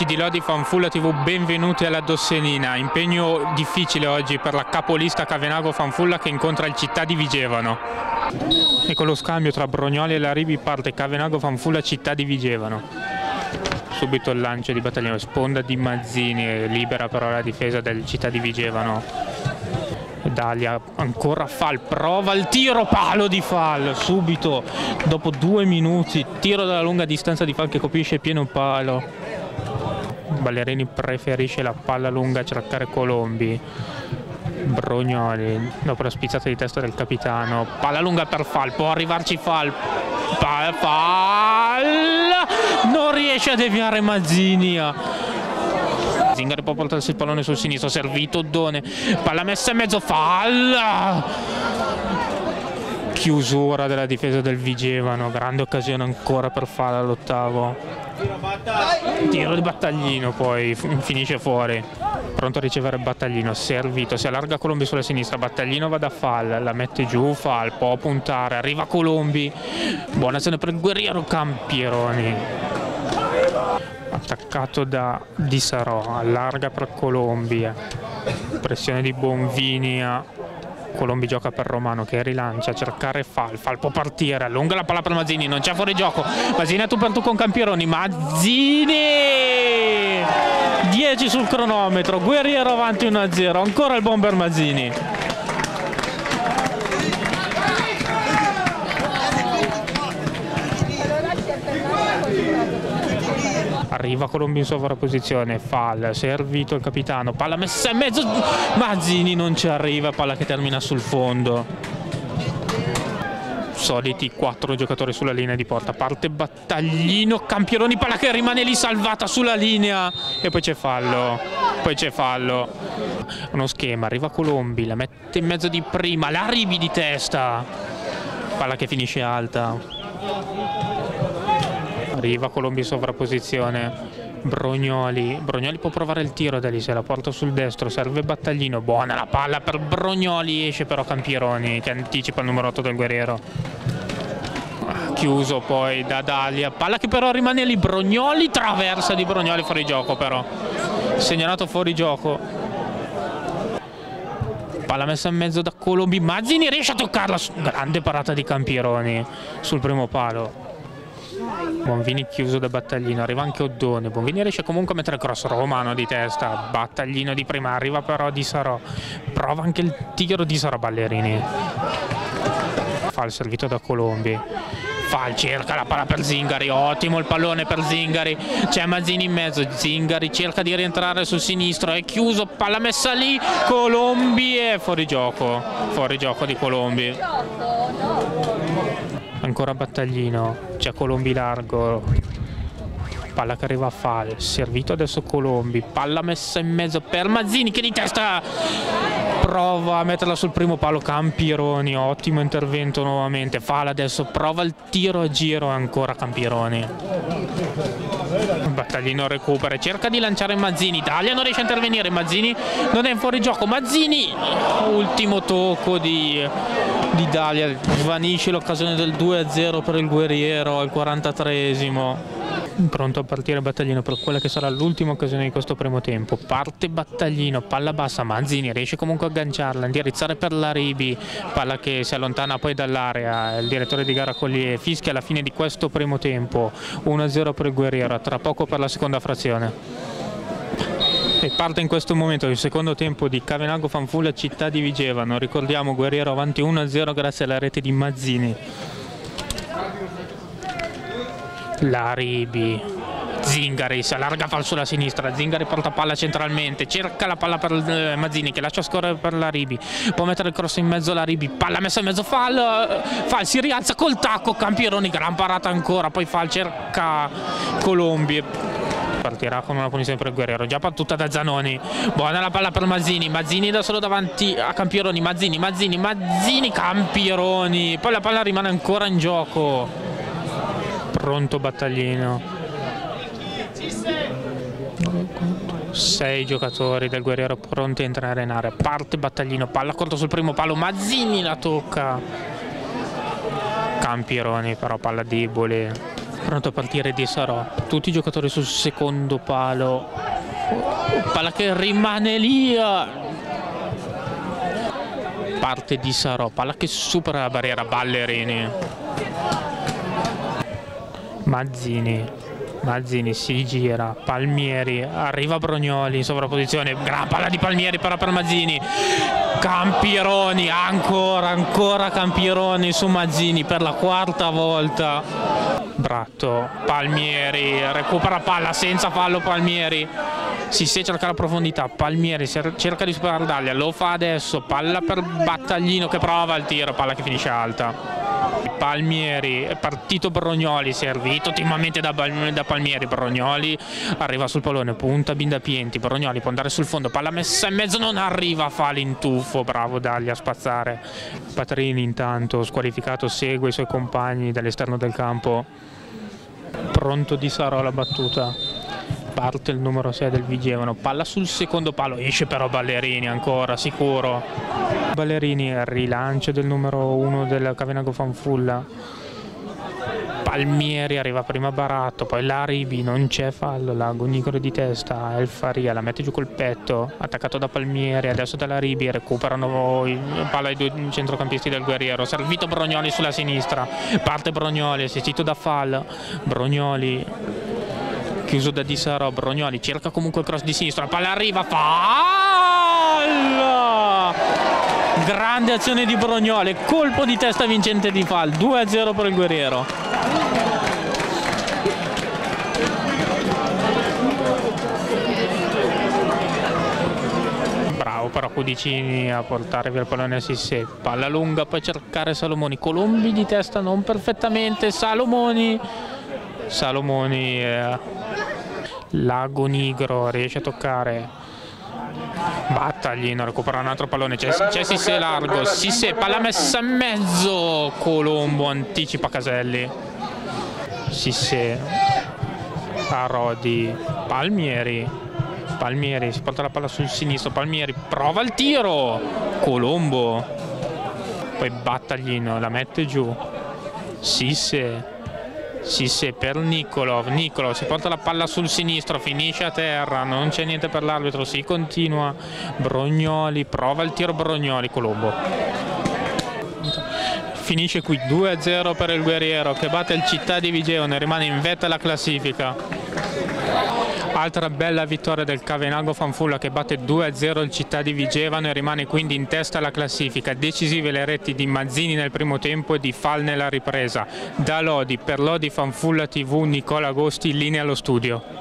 amici di Lodi Fanfulla TV, benvenuti alla Dossenina. Impegno difficile oggi per la capolista Cavenago Fanfulla che incontra il Città di Vigevano. E con lo scambio tra Brognoli e Laribi parte Cavenago Fanfulla Città di Vigevano. Subito il lancio di battaglione, sponda di Mazzini, libera però la difesa del Città di Vigevano. Dalia ancora Fall, prova il tiro, palo di Fall, subito dopo due minuti, tiro dalla lunga distanza di Fall che colpisce pieno palo. Ballerini preferisce la palla lunga a cercare Colombi. Brognoli, dopo la spizzata di testa del capitano, palla lunga per Fall, può arrivarci Fall, Fall, non riesce a deviare Mazzini. Zingari può portarsi il pallone sul sinistro, servito Oddone, palla messa in mezzo, falla! Chiusura della difesa del Vigevano, grande occasione ancora per fare all'ottavo. Tiro di Battaglino poi, finisce fuori. Pronto a ricevere Battaglino, servito, si allarga Colombi sulla sinistra, Battaglino va da Fall, la mette giù, Fall può puntare, arriva Colombi, buona azione per il guerriero Campieroni attaccato da Di Sarò, allarga per Colombia, pressione di Bonvini Colombi gioca per Romano che rilancia cercare Fal, Fal può partire, allunga la palla per Mazzini, non c'è fuori gioco, Mazzini a tu per tu con Campieroni, Mazzini 10 sul cronometro, Guerriero avanti 1-0, ancora il bomber Mazzini. Arriva Colombi in sovrapposizione, fall, servito il capitano, palla messa in mezzo, Mazzini non ci arriva, palla che termina sul fondo. Soliti quattro giocatori sulla linea di porta, parte Battaglino, Campieroni, palla che rimane lì salvata sulla linea e poi c'è fallo, poi c'è fallo. Uno schema, arriva Colombi, la mette in mezzo di prima, la arrivi di testa, palla che finisce alta arriva Colombi in sovrapposizione. Brognoli Brognoli può provare il tiro da lì se la porta sul destro serve Battaglino buona la palla per Brognoli esce però Campieroni che anticipa il numero 8 del guerriero. Chiuso poi da Dalia palla che però rimane lì Brognoli traversa di Brognoli fuori gioco però segnalato fuori gioco. Palla messa in mezzo da Colombi Mazzini riesce a toccarla grande parata di Campieroni sul primo palo Bonvini chiuso da Battaglino, arriva anche Oddone, Bonvini riesce comunque a mettere cross romano di testa, Battaglino di prima, arriva però Di Sarò, prova anche il tiro di Sarò Ballerini, fa il servito da Colombi, Fal cerca la palla per Zingari, ottimo il pallone per Zingari, c'è Mazzini in mezzo, Zingari cerca di rientrare sul sinistro, è chiuso, palla messa lì, Colombi è fuori gioco, fuori gioco di Colombi ancora Battaglino, c'è Colombi largo, palla che arriva a Fal, servito adesso Colombi, palla messa in mezzo per Mazzini che di testa prova a metterla sul primo palo Campironi, ottimo intervento nuovamente, Fal adesso prova il tiro a giro ancora Campironi. Battaglino recupera, cerca di lanciare Mazzini, Italia non riesce a intervenire, Mazzini non è in fuori gioco, Mazzini, ultimo tocco di, di Dalia, svanisce l'occasione del 2-0 per il guerriero al 43esimo pronto a partire Battaglino per quella che sarà l'ultima occasione di questo primo tempo. Parte Battaglino, palla bassa Manzini riesce comunque a agganciarla, indirizzare per la Ribi. Palla che si allontana poi dall'area. Il direttore di gara Collier fischia alla fine di questo primo tempo. 1-0 per il Guerriero tra poco per la seconda frazione e parte in questo momento il secondo tempo di Cavenago Fanfulla Città di Vigevano ricordiamo Guerriero avanti 1-0 grazie alla rete di Mazzini. Laribi. Zingari si allarga falso sulla sinistra. Zingari porta palla centralmente. Cerca la palla per eh, Mazzini che lascia scorrere per Laribi. Può mettere il cross in mezzo Laribi. Palla messa in mezzo Fal. Fal si rialza col tacco. Campieroni gran parata ancora. Poi Fal cerca Colombi partirà con una punizione per il Guerriero già battuta da Zanoni. Buona la palla per Mazzini. Mazzini da solo davanti a Campieroni. Mazzini Mazzini Mazzini Campieroni. Poi la palla rimane ancora in gioco. Pronto battaglino. Sei giocatori del guerriero pronti a entrare in area. Parte battaglino palla contro sul primo palo. Mazzini la tocca. Campironi però palla debole pronto a partire di Sarò. Tutti i giocatori sul secondo palo. Palla che rimane lì parte di Sarò. Palla che supera la barriera Ballerini. Mazzini. Mazzini si gira, Palmieri, arriva Brognoli in sovrapposizione, gran palla di Palmieri però per Mazzini, Campironi, ancora, ancora Campironi su Mazzini per la quarta volta, Bratto, Palmieri, recupera palla senza fallo Palmieri, si cerca la profondità, Palmieri cerca di superare Daglia, lo fa adesso, palla per Battaglino che prova il tiro, palla che finisce alta. Palmieri, partito Brognoli, servito ottimamente da, da, Palmieri, Brognoli arriva sul pallone, punta Bindapienti, Brognoli può andare sul fondo, palla messa in mezzo, non arriva, fa l'intuffo, bravo Dagli a spazzare. Patrini intanto squalificato segue i suoi compagni dall'esterno del campo, pronto di Sarò la battuta parte il numero 6 del Vigevano, palla sul secondo palo, esce però Ballerini ancora, sicuro. Ballerini, rilancio del numero 1 del Cavenago Fanfulla. Palmieri arriva prima Baratto, poi Laribi, non c'è fallo, Lago Nicolo di testa, El Faria la mette giù col petto, attaccato da Palmieri, adesso da Laribi, recuperano palla ai due centrocampisti del Guerriero, servito Brognoli sulla sinistra, parte Brognoli, assistito da Fall, Brognoli chiuso da Di Saro, Brognoli cerca comunque il cross di sinistra, la palla arriva, fallo! Grande azione di Brognoli, colpo di testa vincente di Fall, 2-0 per il Guerriero. Bravo però Cudicini a portare via il pallone a Sissé, palla lunga, poi cercare Salomoni, Colombi di testa non perfettamente, Salomoni, Salomoni eh, Lago Nigro riesce a toccare Battaglino recupera un altro pallone. C'è Sisse largo. Sisse palla messa in mezzo. Colombo anticipa Caselli. Sisse a Rodi Palmieri. Palmieri si porta la palla sul sinistro. Palmieri prova il tiro. Colombo. Poi Battaglino la mette giù. Sisse Sisse per Nicolov, Nicolov si porta la palla sul sinistro, finisce a terra, non c'è niente per l'arbitro, si continua, Brognoli, prova il tiro Brognoli, Colombo. Finisce qui 2-0 per il Guerriero che batte il Città di Vigevano e rimane in vetta alla classifica. Altra bella vittoria del Cavenago Fanfulla che batte 2-0 il Città di Vigevano e rimane quindi in testa alla classifica. Decisive le reti di Mazzini nel primo tempo e di Fal nella ripresa. Da Lodi, per Lodi Fanfulla TV, Nicola Agosti, linea allo studio.